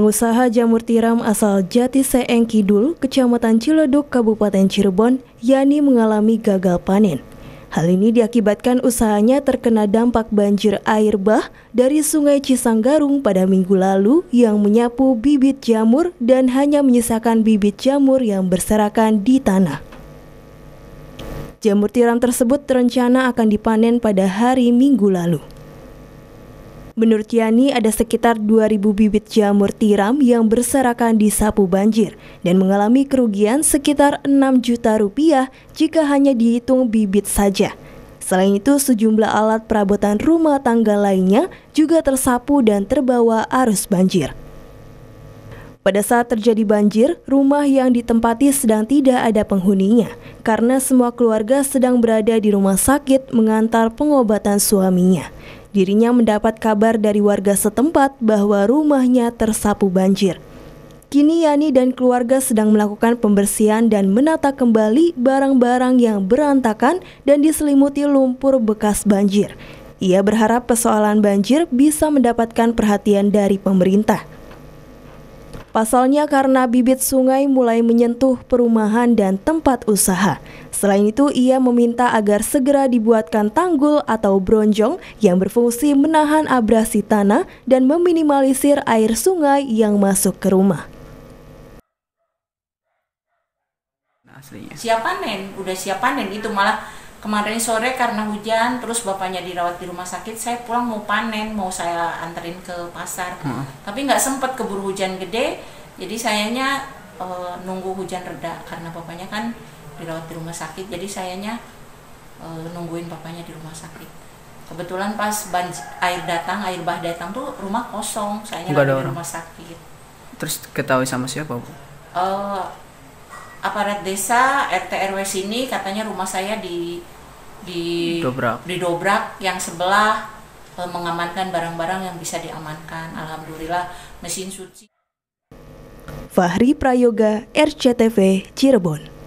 Pengusaha jamur tiram asal Jati Seeng Kidul, Kecamatan Ciledug, Kabupaten Cirebon, Yani mengalami gagal panen. Hal ini diakibatkan usahanya terkena dampak banjir air bah dari Sungai Cisanggarung pada minggu lalu yang menyapu bibit jamur dan hanya menyisakan bibit jamur yang berserakan di tanah. Jamur tiram tersebut terencana akan dipanen pada hari Minggu lalu. Menurut Yani, ada sekitar 2.000 bibit jamur tiram yang berserakan di sapu banjir dan mengalami kerugian sekitar 6 juta rupiah jika hanya dihitung bibit saja. Selain itu, sejumlah alat perabotan rumah tangga lainnya juga tersapu dan terbawa arus banjir. Pada saat terjadi banjir, rumah yang ditempati sedang tidak ada penghuninya karena semua keluarga sedang berada di rumah sakit mengantar pengobatan suaminya. Dirinya mendapat kabar dari warga setempat bahwa rumahnya tersapu banjir. Kini Yani dan keluarga sedang melakukan pembersihan dan menata kembali barang-barang yang berantakan dan diselimuti lumpur bekas banjir. Ia berharap persoalan banjir bisa mendapatkan perhatian dari pemerintah. Pasalnya karena bibit sungai mulai menyentuh perumahan dan tempat usaha. Selain itu, ia meminta agar segera dibuatkan tanggul atau bronjong yang berfungsi menahan abrasi tanah dan meminimalisir air sungai yang masuk ke rumah. Siap panen, udah siap panen itu malah kemarin sore karena hujan terus bapaknya dirawat di rumah sakit saya pulang mau panen mau saya anterin ke pasar. Hmm. tapi nggak sempet keburu hujan gede. Jadi sayanya e, nunggu hujan reda karena bapaknya kan dirawat di rumah sakit. Jadi sayanya e, nungguin bapaknya di rumah sakit. Kebetulan pas banjir, air datang air bah datang tuh rumah kosong. Sayanya di rumah sakit. Terus ketahui sama siapa bu? E, aparat desa RT RW sini katanya rumah saya di di dobrak, di dobrak yang sebelah e, mengamankan barang-barang yang bisa diamankan. Alhamdulillah mesin suci. Fahri Prayoga RCTV Cirebon